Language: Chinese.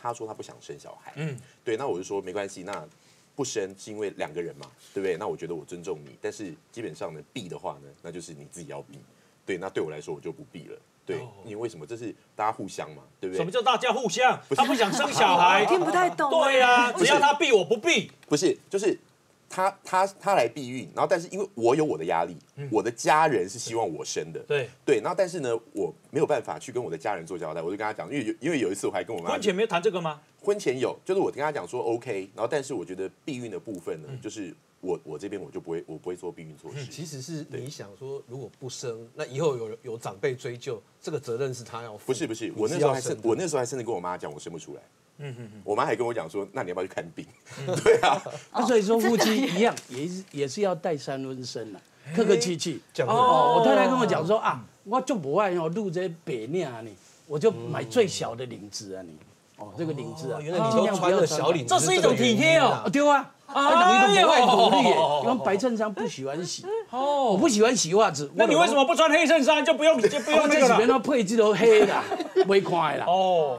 他说他不想生小孩，嗯，对，那我就说没关系，那不生是因为两个人嘛，对不对？那我觉得我尊重你，但是基本上呢，避的话呢，那就是你自己要避，对，那对我来说我就不避了。对，因为为什么？这是大家互相嘛，对不对？什么叫大家互相？他不想生小孩，听不太懂。对呀，只要他避我不避，不是，就是他他他来避孕，然后但是因为我有我的压力，我的家人是希望我生的，对对，然后但是呢，我没有办法去跟我的家人做交代，我就跟他讲，因为因为有一次我还跟我妈婚前没有谈这个吗？婚前有，就是我跟他讲说 OK，然后但是我觉得避孕的部分呢，就是。我我这边我就不会，我不会做避孕措施。其实是你想说，如果不生，那以后有有长辈追究，这个责任是他要负。不是不是，我那时候还是我那时候还甚至跟我妈讲，我生不出来。嗯嗯嗯。我妈还跟我讲说，那你要不要去看病？对啊。所以说夫妻一样，也是也是要带三轮生的，客客气气。哦，我太太跟我讲说啊，我就不爱哦录这北面啊你，我就买最小的领子啊你。哦，这个领子啊，原来你都穿了小领子，这是一种体贴哦。对啊。啊，等于不爱努力，因为白衬衫不喜欢洗。哦，我不喜欢洗袜子。那你为什么不穿黑衬衫？就不用就不用那个了。这里面的配置都黑的，没看的啦。哦。